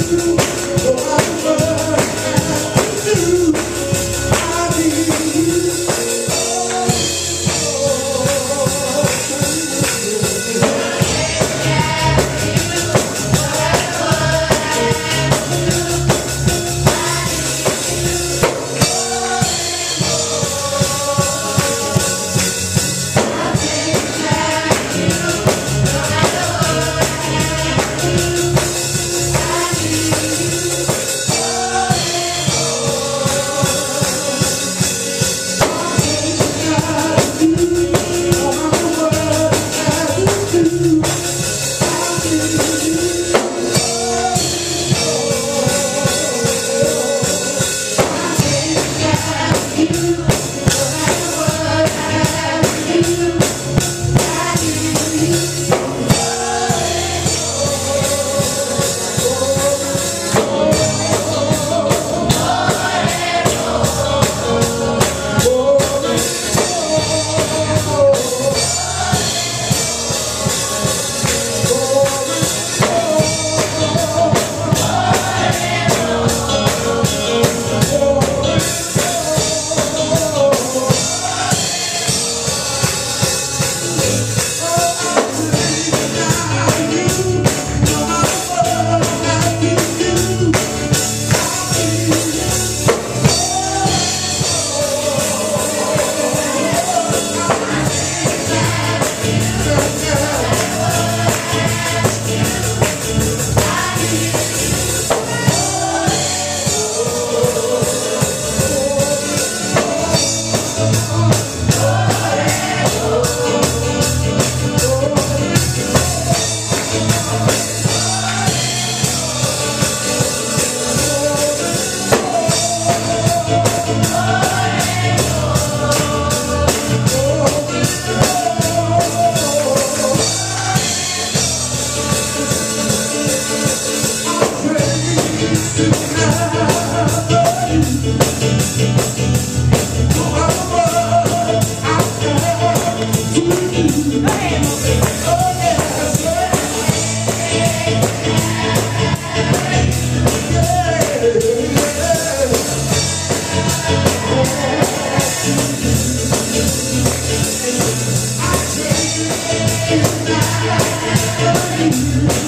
you.